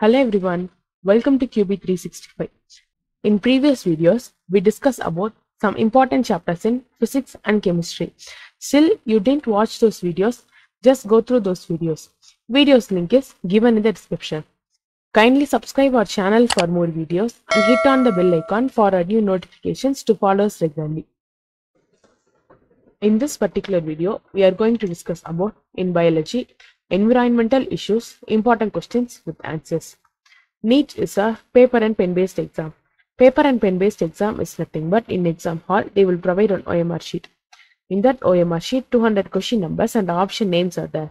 Hello everyone, welcome to QB365. In previous videos, we discussed about some important chapters in physics and chemistry. Still, you didn't watch those videos, just go through those videos. Videos link is given in the description. Kindly subscribe our channel for more videos and hit on the bell icon for our new notifications to follow us regularly. In this particular video, we are going to discuss about in biology environmental issues, important questions with answers. NEET is a paper and pen based exam. Paper and pen based exam is nothing but in exam hall they will provide an OMR sheet. In that OMR sheet, 200 question numbers and option names are there.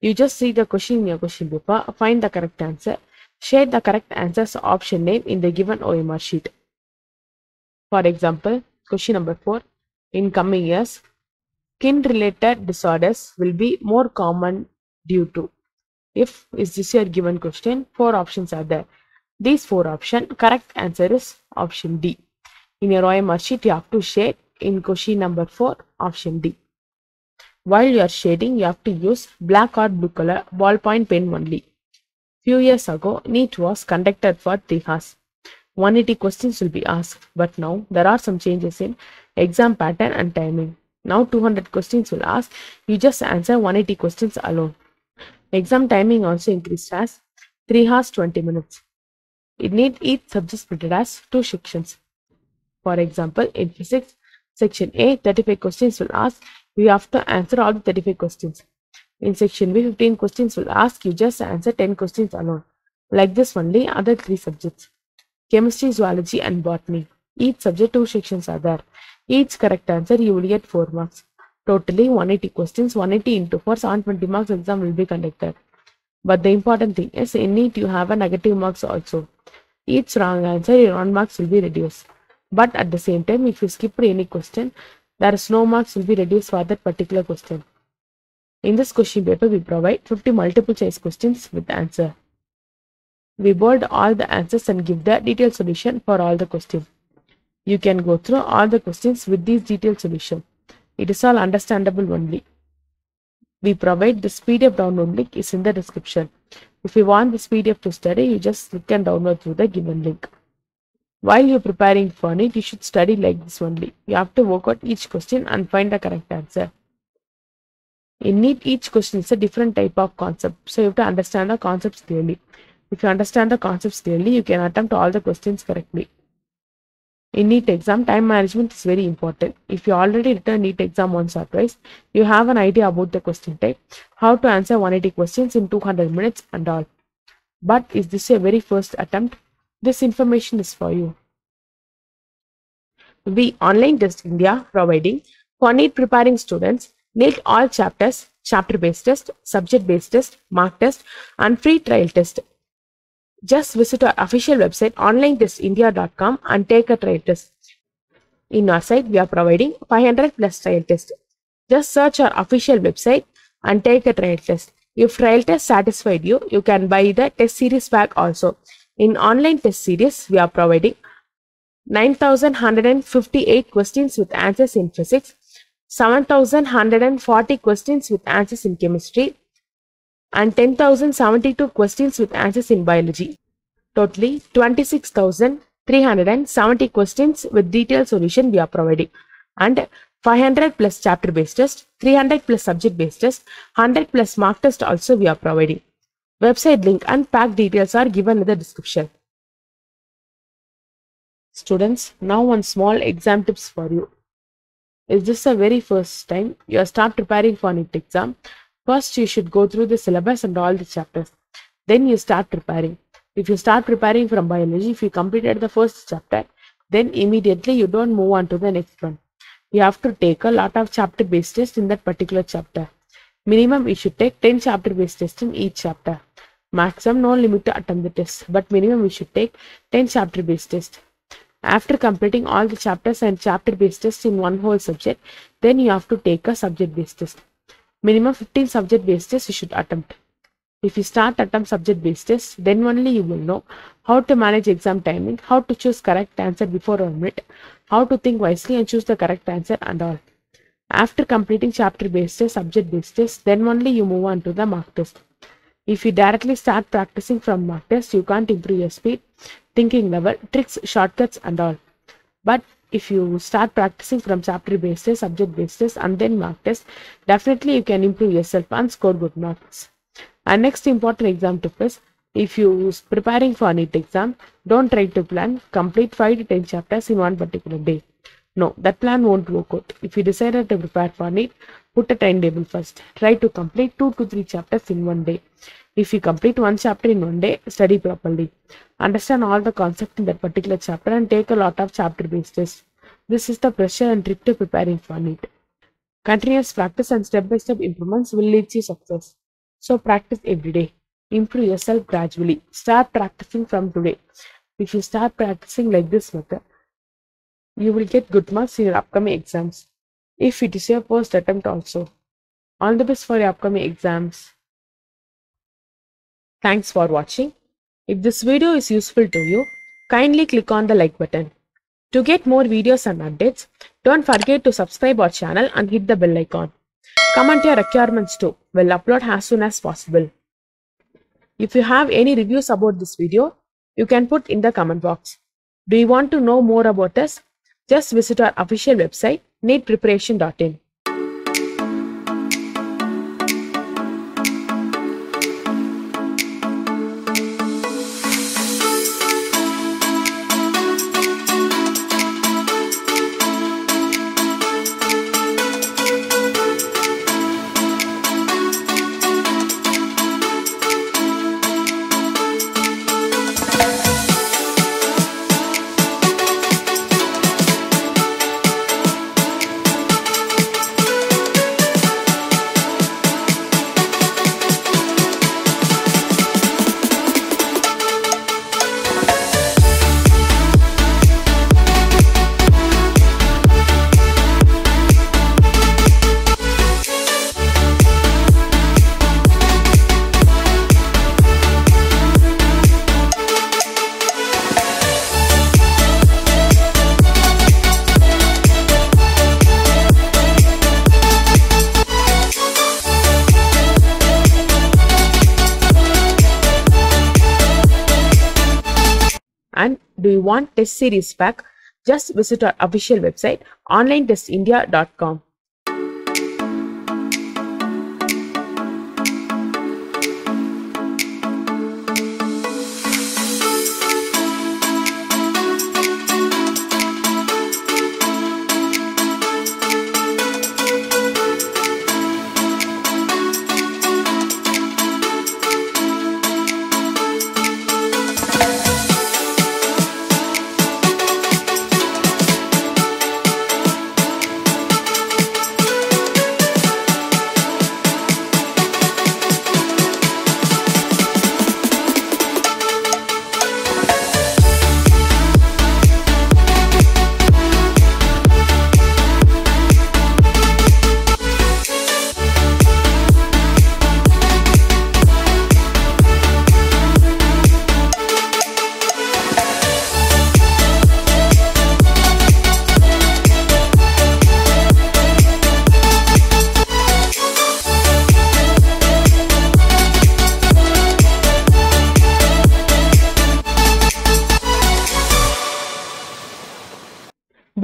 You just see the question in your question paper, find the correct answer, share the correct answer's option name in the given OMR sheet. For example, question number 4 In coming years, skin related disorders will be more common due to. If is this your given question? Four options are there. These four option correct answer is option d. In your omr sheet you have to shade in question number 4 option d. While you are shading you have to use black or blue color ballpoint pen only. Few years ago NEET was conducted for 3 hours 180 questions will be asked but now there are some changes in exam pattern and timing. Now 200 questions will ask. You just answer 180 questions alone Exam timing also increased as 3 hours 20 minutes. It NEET each subject splitted as two sections. For example, in physics, section A, 35 questions will ask, you have to answer all the 35 questions. In section B, 15 questions will ask, you just answer 10 questions alone. Like this only, other three subjects. Chemistry, zoology and botany. Each subject, two sections are there. Each correct answer, you will get 4 marks. Totally 180 questions, 180 into 4, 720 marks exam will be conducted. But the important thing is in it you have a negative marks also. Each wrong answer, your 1 marks will be reduced. But at the same time, if you skip any question, there is no marks will be reduced for that particular question. In this question paper, we provide 50 multiple choice questions with answer. We bold all the answers and give the detailed solution for all the questions. You can go through all the questions with these detailed solution. It is all understandable only. We provide this PDF download link is in the description. If you want this PDF to study, you just click and download through the given link. While you're preparing for it, you should study like this only. You have to work out each question and find the correct answer. In NEET, each question is a different type of concept. So you have to understand the concepts clearly. If you understand the concepts clearly, you can attempt all the questions correctly. In NEET exam, time management is very important. If you already written NEET exam once or twice, you have an idea about the question type, how to answer 180 questions in 200 minutes and all. But is this your very first attempt? This information is for you. We Online Test India providing for NEET preparing students NEET all chapters, chapter based test, subject based test, mark test and free trial test just visit our official website onlinetestindia.com and take a trial test. In our site, we are providing 500 plus trial test. Just search our official website and take a trial test. If trial test satisfied you, you can buy the test series pack also. In online test series, we are providing 9158 questions with answers in physics, 7140 questions with answers in chemistry, and 10,072 questions with answers in biology. Totally 26,370 questions with detailed solution we are providing and 500 plus chapter based test, 300 plus subject based test, 100 plus mark test also we are providing. Website link and pack details are given in the description. Students, now one small exam tips for you. Is this the very first time you are start preparing for NEET exam? First, you should go through the syllabus and all the chapters. Then you start preparing. If you start preparing from biology, if you completed the first chapter, then immediately you don't move on to the next one. You have to take a lot of chapter based tests in that particular chapter. Minimum you should take 10 chapter based tests in each chapter. Maximum no limit to attempt the test, but minimum you should take 10 chapter based tests. After completing all the chapters and chapter based tests in one whole subject, then you have to take a subject based test. Minimum 15 subject based tests you should attempt. If you start attempt subject based tests, then only you will know how to manage exam timing, how to choose correct answer before or minute, how to think wisely and choose the correct answer and all. After completing chapter based test, subject based test, then only you move on to the mock test. If you directly start practicing from mock test, you can't improve your speed, thinking level, tricks, shortcuts, and all. But if you start practicing from chapter based test, subject based test, and then mock test, definitely you can improve yourself and score good marks. And next important exam tip is if you preparing for NEET exam, don't try to plan complete 5 to 10 chapters in one particular day. No, that plan won't work out. If you decided to prepare for NEET, put a timetable first. Try to complete 2 to 3 chapters in one day. If you complete one chapter in one day, study properly. Understand all the concept in that particular chapter and take a lot of chapter based tests. This is the pressure and trick to preparing for NEET. Continuous practice and step-by-step improvements will lead to success. So practice every day. Improve yourself gradually. Start practicing from today. If you start practicing like this method, you will get good marks in your upcoming exams. If it is your first attempt also. All the best for your upcoming exams. Thanks for watching. If this video is useful to you, kindly click on the like button. To get more videos and updates, don't forget to subscribe our channel and hit the bell icon. Comment your requirements too. We'll upload as soon as possible. If you have any reviews about this video, you can put in the comment box. Do you want to know more about us? Just visit our official website neetpreparation.in. do you want test series pack? Just visit our official website onlinetestindia.com.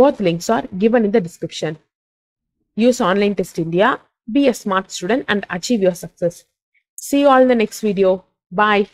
Both links are given in the description. Use Online Test India, be a smart student and achieve your success. See you all in the next video. Bye.